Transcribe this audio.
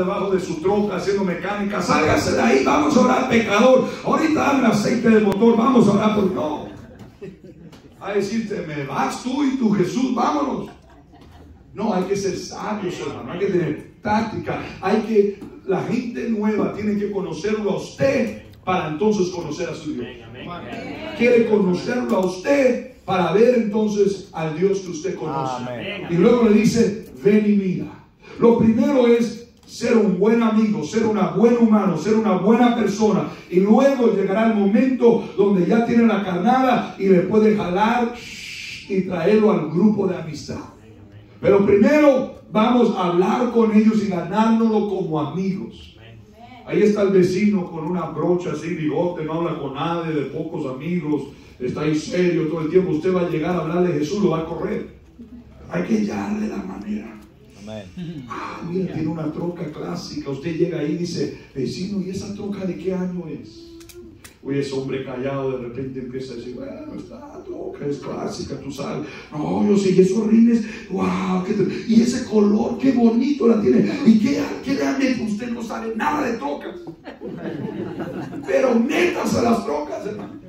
debajo de su troca haciendo mecánica, sálgase de ahí, vamos a orar pecador, ahorita dame aceite de motor, vamos a orar por no. A decirte, me vas tú y tu Jesús, vámonos. No, hay que ser sabios, hermano, hay que tener táctica, hay que, la gente nueva tiene que conocerlo a usted para entonces conocer a su Dios. Quiere conocerlo a usted para ver entonces al Dios que usted conoce. Y luego le dice, ven y mira. Lo primero es ser un buen amigo, ser una buen humano, ser una buena persona. Y luego llegará el momento donde ya tiene la carnada y le puede jalar y traerlo al grupo de amistad. Pero primero vamos a hablar con ellos y ganárnoslo como amigos. Ahí está el vecino con una brocha así, bigote, no habla con nadie, de pocos amigos, está ahí serio todo el tiempo. Usted va a llegar a hablar de Jesús, lo va a correr. Hay que hallarle la manera. Ah, mira, tiene una troca clásica. Usted llega ahí y dice, vecino, ¿y esa troca de qué año es? Oye, ese hombre callado de repente empieza a decir, bueno, esta troca es clásica, tú sabes. No, yo sé, y esos rines, wow, y ese color, qué bonito la tiene. Y qué, qué usted no sabe nada de trocas. Pero métase a las trocas, hermano.